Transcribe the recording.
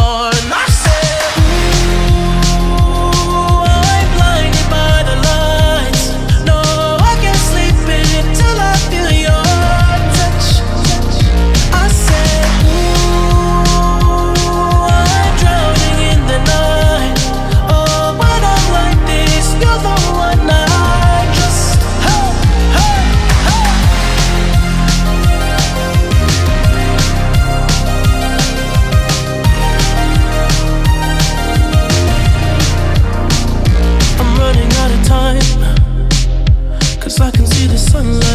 on. Cause I can see the sunlight.